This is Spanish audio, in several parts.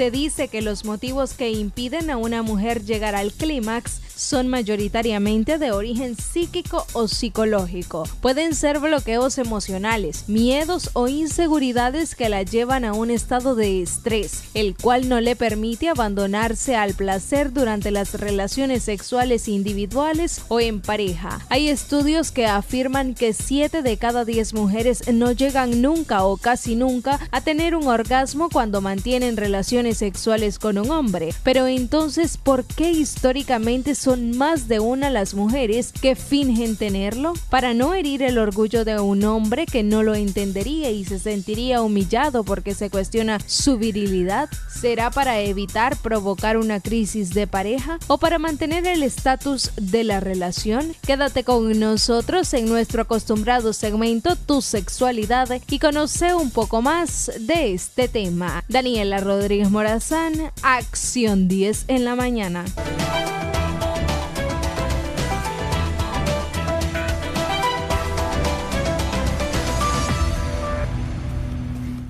Se dice que los motivos que impiden a una mujer llegar al clímax son mayoritariamente de origen psíquico o psicológico. Pueden ser bloqueos emocionales, miedos o inseguridades que la llevan a un estado de estrés, el cual no le permite abandonarse al placer durante las relaciones sexuales individuales o en pareja. Hay estudios que afirman que 7 de cada 10 mujeres no llegan nunca o casi nunca a tener un orgasmo cuando mantienen relaciones sexuales con un hombre. Pero entonces, ¿por qué históricamente son más de una las mujeres que fingen tenerlo para no herir el orgullo de un hombre que no lo entendería y se sentiría humillado porque se cuestiona su virilidad? ¿Será para evitar provocar una crisis de pareja o para mantener el estatus de la relación? Quédate con nosotros en nuestro acostumbrado segmento Tu sexualidad y conoce un poco más de este tema. Daniela Rodríguez Morazán, Acción 10 en la mañana.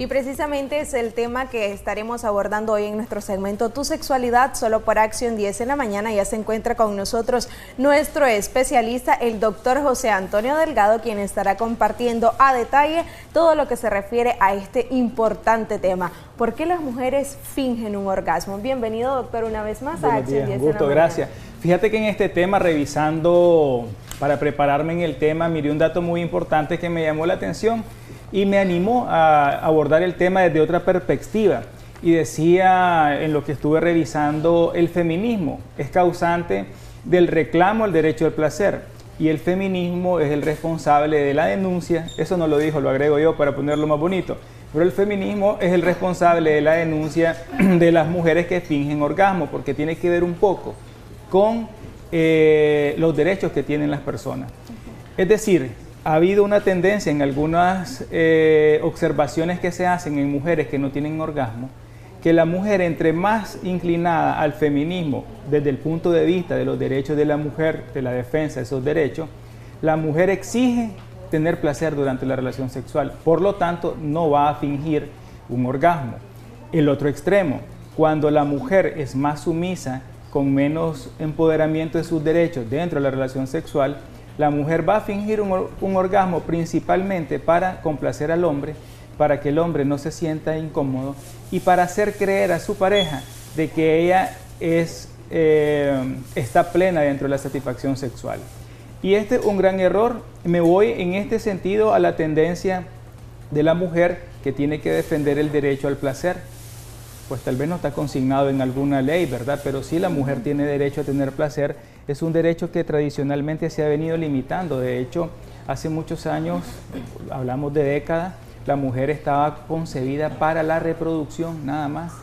Y precisamente es el tema que estaremos abordando hoy en nuestro segmento Tu sexualidad, solo por Acción 10 en la mañana. Ya se encuentra con nosotros nuestro especialista, el doctor José Antonio Delgado, quien estará compartiendo a detalle todo lo que se refiere a este importante tema. ¿Por qué las mujeres fingen un orgasmo? Bienvenido, doctor, una vez más a Acción 10 gusto, gracias. Fíjate que en este tema, revisando para prepararme en el tema, miré un dato muy importante que me llamó la atención y me animó a abordar el tema desde otra perspectiva. Y decía en lo que estuve revisando, el feminismo es causante del reclamo al derecho al placer y el feminismo es el responsable de la denuncia, eso no lo dijo, lo agrego yo para ponerlo más bonito, pero el feminismo es el responsable de la denuncia de las mujeres que fingen orgasmo, porque tiene que ver un poco con eh, los derechos que tienen las personas. Es decir, ha habido una tendencia en algunas eh, observaciones que se hacen en mujeres que no tienen orgasmo, que la mujer entre más inclinada al feminismo desde el punto de vista de los derechos de la mujer, de la defensa de esos derechos, la mujer exige tener placer durante la relación sexual, por lo tanto no va a fingir un orgasmo. El otro extremo, cuando la mujer es más sumisa, con menos empoderamiento de sus derechos dentro de la relación sexual, la mujer va a fingir un, orgasmo principalmente para complacer al hombre, para que el hombre no se sienta incómodo y para hacer creer a su pareja de que ella es, eh, está plena dentro de la satisfacción sexual. Y este es un gran error. Me voy en este sentido a la tendencia de la mujer que tiene que defender el derecho al placer. Pues tal vez no está consignado en alguna ley, ¿verdad? Pero sí la mujer tiene derecho a tener placer es un derecho que tradicionalmente se ha venido limitando. De hecho, hace muchos años, hablamos de décadas, la mujer estaba concebida para la reproducción, nada más,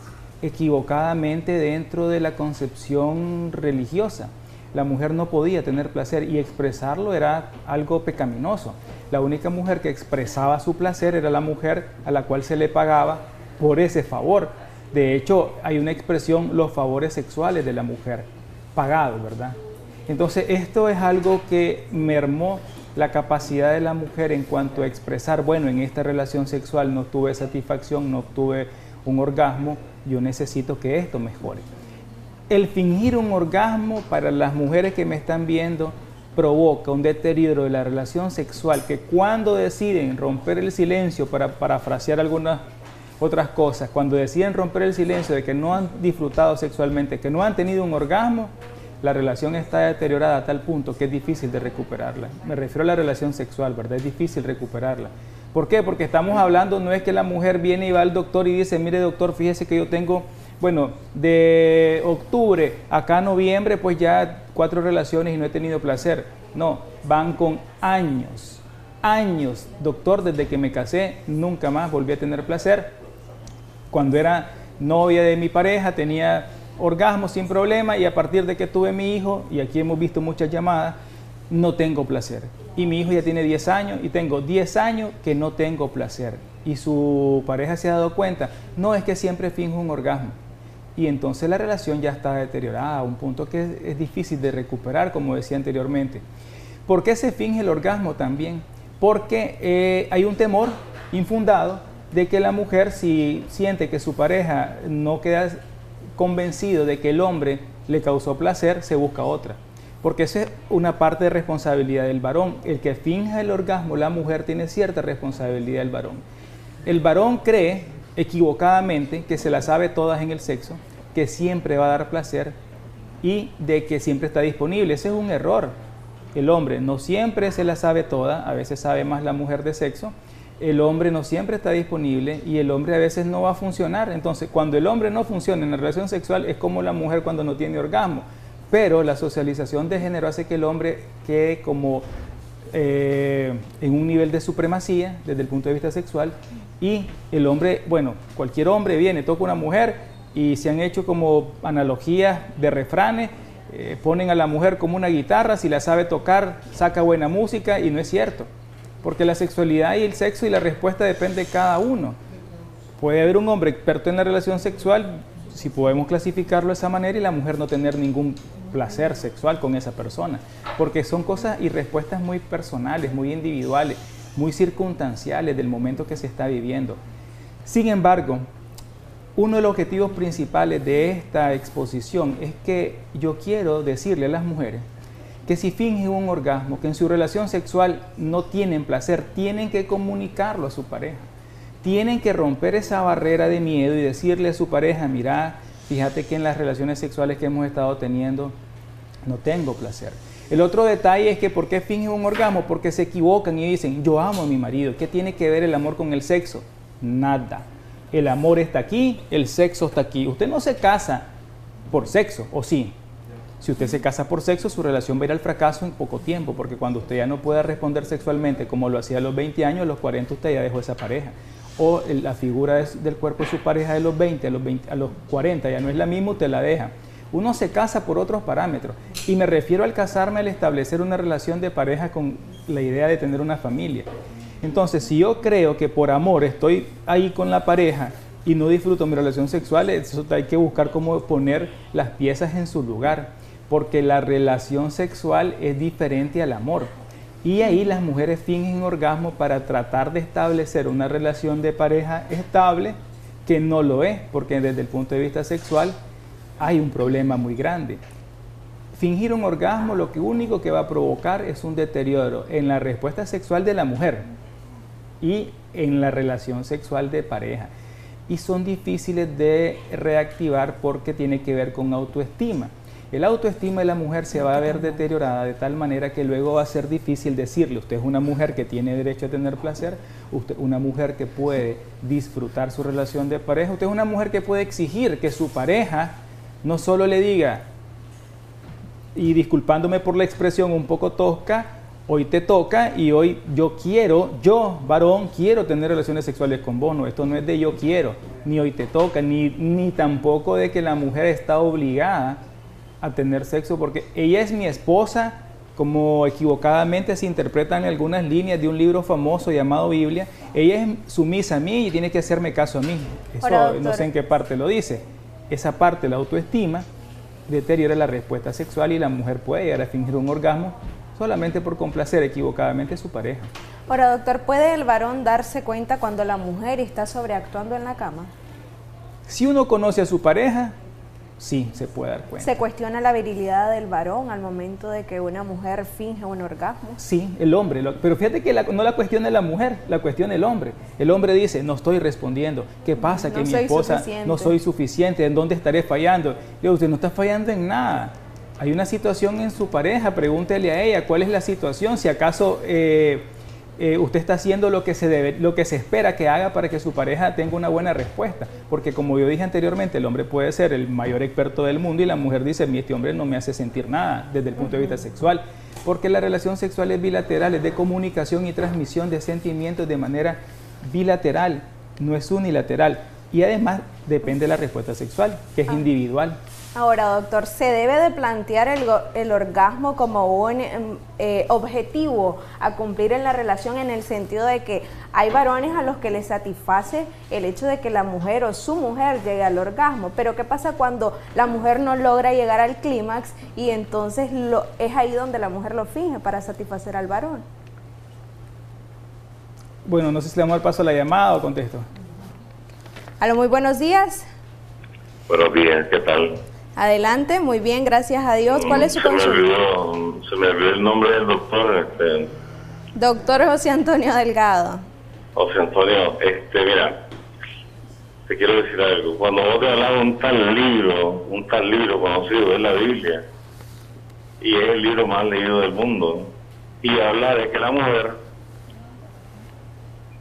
equivocadamente dentro de la concepción religiosa. La mujer no podía tener placer y expresarlo era algo pecaminoso. La única mujer que expresaba su placer era la mujer a la cual se le pagaba por ese favor. De hecho, hay una expresión, los favores sexuales de la mujer, pagados, ¿verdad? Entonces esto es algo que mermó la capacidad de la mujer en cuanto a expresar, bueno, en esta relación sexual no tuve satisfacción, no tuve un orgasmo, yo necesito que esto mejore. El fingir un orgasmo para las mujeres que me están viendo provoca un deterioro de la relación sexual que cuando deciden romper el silencio, para parafrasear algunas otras cosas, cuando deciden romper el silencio de que no han disfrutado sexualmente, que no han tenido un orgasmo, la relación está deteriorada a tal punto que es difícil de recuperarla. Me refiero a la relación sexual, ¿verdad? Es difícil recuperarla. ¿Por qué? Porque estamos hablando, no es que la mujer viene y va al doctor y dice, mire doctor, fíjese que yo tengo, bueno, de octubre acá a noviembre, pues ya cuatro relaciones y no he tenido placer. No, van con años, años. Doctor, desde que me casé, nunca más volví a tener placer. Cuando era novia de mi pareja, tenía orgasmo sin problema y a partir de que tuve mi hijo, y aquí hemos visto muchas llamadas, no tengo placer. Y mi hijo ya tiene 10 años y tengo 10 años que no tengo placer. Y su pareja se ha dado cuenta, no es que siempre finjo un orgasmo. Y entonces la relación ya está deteriorada a un punto que es, difícil de recuperar, como decía anteriormente. ¿Por qué se finge el orgasmo también? Porque eh, hay un temor infundado de que la mujer si siente que su pareja no queda convencido de que el hombre le causó placer, se busca otra. Porque esa es una parte de responsabilidad del varón. El que finja el orgasmo, la mujer tiene cierta responsabilidad del varón. El varón cree equivocadamente que se la sabe todas en el sexo, que siempre va a dar placer y de que siempre está disponible. Ese es un error. El hombre no siempre se la sabe toda, a veces sabe más la mujer de sexo. El hombre no siempre está disponible y el hombre a veces no va a funcionar. Entonces, cuando el hombre no funciona en la relación sexual es como la mujer cuando no tiene orgasmo. Pero la socialización de género hace que el hombre quede como eh, en un nivel de supremacía desde el punto de vista sexual y el hombre, bueno, cualquier hombre viene, toca una mujer y se han hecho como analogías de refranes, eh, ponen a la mujer como una guitarra, si la sabe tocar, saca buena música y no es cierto, porque la sexualidad y el sexo y la respuesta depende de cada uno. Puede haber un hombre experto en la relación sexual, si podemos clasificarlo de esa manera, y la mujer no tener ningún placer sexual con esa persona, porque son cosas y respuestas muy personales, muy individuales muy circunstanciales del momento que se está viviendo. Sin embargo, uno de los objetivos principales de esta exposición es que yo quiero decirle a las mujeres que si fingen un orgasmo, que en su relación sexual no tienen placer, tienen que comunicarlo a su pareja. Tienen que romper esa barrera de miedo y decirle a su pareja, mira, fíjate que en las relaciones sexuales que hemos estado teniendo no tengo placer. El otro detalle es que ¿por qué fingen un orgasmo? Porque se equivocan y dicen, yo amo a mi marido. ¿Qué tiene que ver el amor con el sexo? Nada. El amor está aquí, el sexo está aquí. Usted no se casa por sexo, ¿o sí? Si usted se casa por sexo, su relación va a ir al fracaso en poco tiempo, porque cuando usted ya no pueda responder sexualmente como lo hacía a los 20 años, a los 40 usted ya dejó esa pareja. O la figura del cuerpo de su pareja de los 20 a los, 20, a los 40 ya no es la misma, usted la deja. Uno se casa por otros parámetros. Y me refiero al casarme al establecer una relación de pareja con la idea de tener una familia. Entonces, si yo creo que por amor estoy ahí con la pareja y no disfruto mi relación sexual, eso hay que buscar cómo poner las piezas en su lugar, porque la relación sexual es diferente al amor. Y ahí las mujeres fingen orgasmo para tratar de establecer una relación de pareja estable que no lo es, porque desde el punto de vista sexual hay un problema muy grande. Fingir un orgasmo lo que único que va a provocar es un deterioro en la respuesta sexual de la mujer y en la relación sexual de pareja. Y son difíciles de reactivar porque tiene que ver con autoestima. El autoestima de la mujer se va a ver deteriorada de tal manera que luego va a ser difícil decirle, usted es una mujer que tiene derecho a tener placer, usted una mujer que puede disfrutar su relación de pareja, usted es una mujer que puede exigir que su pareja no solo le diga, y disculpándome por la expresión un poco tosca, hoy te toca y hoy yo quiero, yo, varón, quiero tener relaciones sexuales con vos. No, esto no es de yo quiero, ni hoy te toca, ni, ni tampoco de que la mujer está obligada a tener sexo porque ella es mi esposa, como equivocadamente se interpretan algunas líneas de un libro famoso llamado Biblia. Ella es sumisa a mí y tiene que hacerme caso a mí. Eso no sé en qué parte lo dice esa parte, la autoestima, deteriora la respuesta sexual y la mujer puede llegar a fingir un orgasmo solamente por complacer equivocadamente a su pareja. Ahora, doctor, ¿puede el varón darse cuenta cuando la mujer está sobreactuando en la cama? Si uno conoce a su pareja, Sí, se puede dar cuenta. ¿Se cuestiona la virilidad del varón al momento de que una mujer finge un orgasmo? Sí, el hombre. pero fíjate que no la cuestiona la mujer, la cuestiona el hombre. El hombre dice, no estoy respondiendo. ¿Qué pasa? que mi esposa no soy suficiente. ¿En dónde estaré fallando? Yo, usted no está fallando en nada. Hay una situación en su pareja, pregúntele a ella cuál es la situación, si acaso... Eh, eh, usted está haciendo lo que, se debe, lo que se espera que haga para que su pareja tenga una buena respuesta. Porque como yo dije anteriormente, el hombre puede ser el mayor experto del mundo y la mujer dice, mi este hombre no me hace sentir nada desde el punto de vista sexual. Porque la relación sexual es bilateral, es de comunicación y transmisión de sentimientos de manera bilateral, no es unilateral. Y además depende de la respuesta sexual, que es ah. individual. Ahora, doctor, ¿se debe de plantear el, orgasmo como un em, eh, objetivo a cumplir en la relación en el sentido de que hay varones a los que les satisface el hecho de que la mujer o su mujer llegue al orgasmo? Pero ¿qué pasa cuando la mujer no logra llegar al clímax y entonces lo, es ahí donde la mujer lo finge para satisfacer al varón? Bueno, no sé si le damos el paso a la llamada o contesto. Aló, muy buenos días. Buenos días, ¿qué tal? Adelante, muy bien, gracias a Dios. ¿Cuál es su se consulta? Me olvidó, se me olvidó el nombre del doctor, este, Doctor José Antonio Delgado. José Antonio. Este, mira, te quiero decir algo. Cuando vos te hablas de un tal libro, un tal libro conocido es la Biblia, y es el libro más leído del mundo, y habla de que la mujer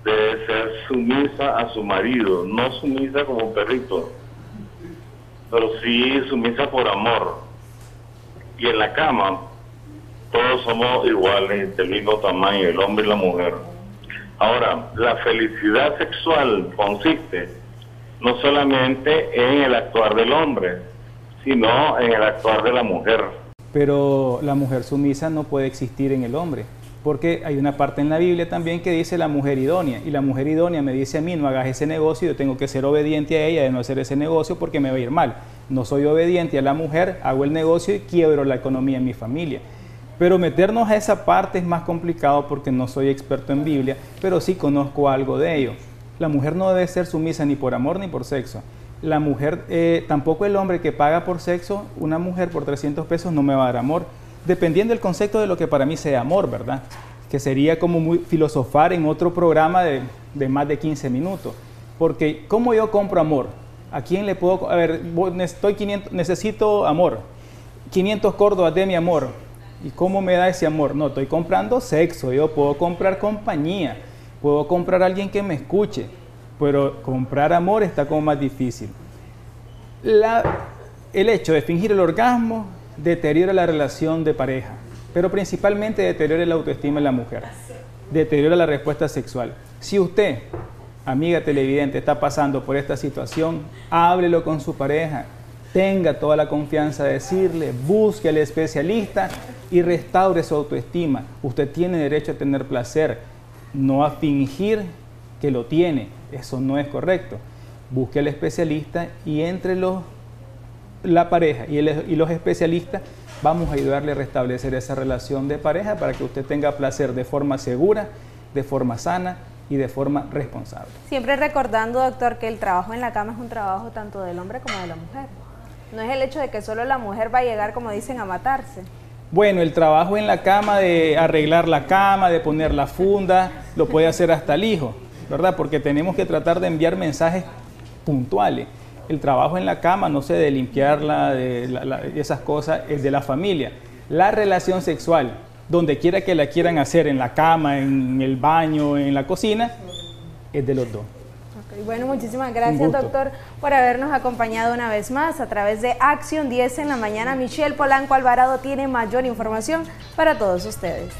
debe ser sumisa a su marido, no sumisa como un perrito, pero sí sumisa por amor. Y en la cama, todos somos iguales, del mismo tamaño, el hombre y la mujer. Ahora, la felicidad sexual consiste no solamente en el actuar del hombre, sino en el actuar de la mujer. Pero la mujer sumisa no puede existir en el hombre, porque hay una parte en la Biblia también que dice la mujer idónea, y la mujer idónea me dice a mí, no hagas ese negocio, yo tengo que ser obediente a ella de no hacer ese negocio porque me va a ir mal. No soy obediente a la mujer, hago el negocio y quiebro la economía en mi familia. Pero meternos a esa parte es más complicado porque no soy experto en Biblia, pero sí conozco algo de ello. La mujer no debe ser sumisa ni por amor ni por sexo. La mujer, eh, tampoco el hombre que paga por sexo, una mujer por 300 pesos no me va a dar amor, dependiendo del concepto de lo que para mí sea amor, ¿verdad? Que sería como muy filosofar en otro programa de, de más de 15 minutos. Porque, ¿cómo yo compro amor? ¿A quién le puedo.? A ver, estoy 500, necesito amor. 500 córdobas de mi amor. ¿Y cómo me da ese amor? No, estoy comprando sexo. Yo puedo comprar compañía. Puedo comprar a alguien que me escuche. Pero comprar amor está como más difícil. El hecho de fingir el orgasmo deteriora la relación de pareja. Pero principalmente deteriora la autoestima en la mujer. Deteriora la respuesta sexual. Si usted amiga televidente, está pasando por esta situación, háblelo con su pareja, tenga toda la confianza de decirle, busque al especialista y restaure su autoestima. Usted tiene derecho a tener placer, no a fingir que lo tiene. Eso no es correcto. Busque al especialista y entre los, la pareja y, el, y los especialistas vamos a ayudarle a restablecer esa relación de pareja para que usted tenga placer de forma segura, de forma sana y de forma responsable. Siempre recordando, doctor, que el trabajo en la cama es un trabajo tanto del hombre como de la mujer. No es el hecho de que solo la mujer va a llegar, como dicen, a matarse. Bueno, el trabajo en la cama de arreglar la cama, de poner la funda, lo puede hacer hasta el hijo, ¿verdad? Porque tenemos que tratar de enviar mensajes puntuales. El trabajo en la cama, no sé, de limpiarla, de la, la, esas cosas, es de la familia. La relación sexual, donde quiera que la quieran hacer, en la cama, en el baño, en la cocina, es de los dos. Okay, bueno, muchísimas gracias, doctor, por habernos acompañado una vez más a través de Acción 10 en la mañana. Michelle Polanco Alvarado tiene mayor información para todos ustedes.